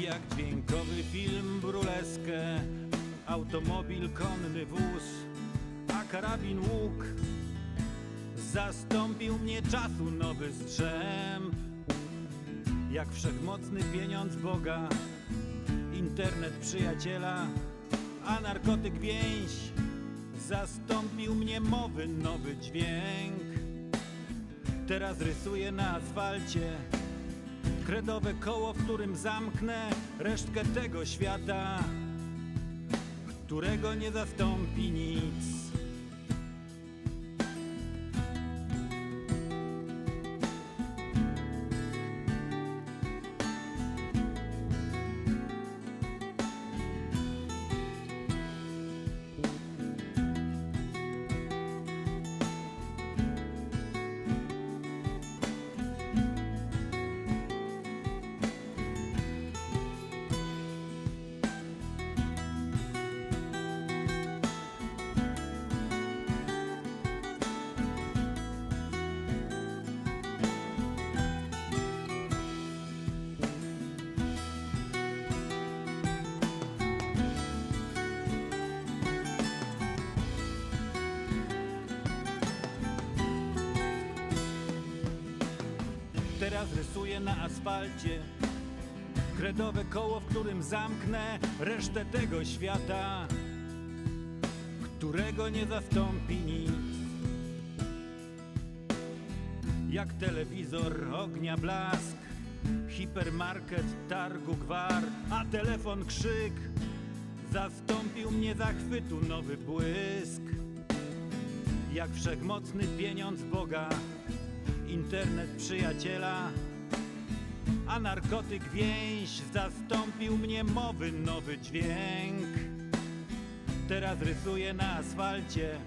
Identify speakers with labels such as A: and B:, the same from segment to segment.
A: Jak dźwiękowy film bruleskę, automobil konny wóz, a karabin łuk. Zastąpił mnie czasu nowy strzem. Jak wszechmocny pieniądz Boga Internet przyjaciela A narkotyk więź. Zastąpił mnie mowy nowy dźwięk. Teraz rysuję na asfalcie Kredowe koło, w którym zamknę resztkę tego świata Którego nie zastąpi nic Teraz rysuję na asfalcie Kredowe koło, w którym zamknę resztę tego świata Którego nie zastąpi nic. Jak telewizor, ognia blask Hipermarket, targu gwar A telefon krzyk Zastąpił mnie zachwytu nowy błysk. Jak wszechmocny pieniądz Boga internet przyjaciela, a narkotyk więź zastąpił mnie mowy nowy dźwięk. Teraz rysuję na asfalcie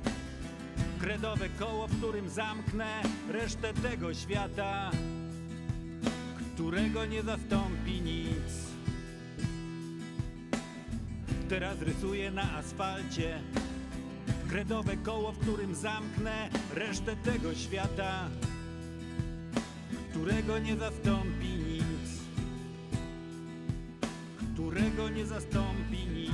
A: kredowe koło, w którym zamknę resztę tego świata, którego nie zastąpi nic. Teraz rysuję na asfalcie kredowe koło, w którym zamknę resztę tego świata którego nie zastąpi nic, którego nie zastąpi nic,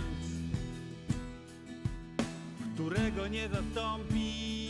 A: którego nie zastąpi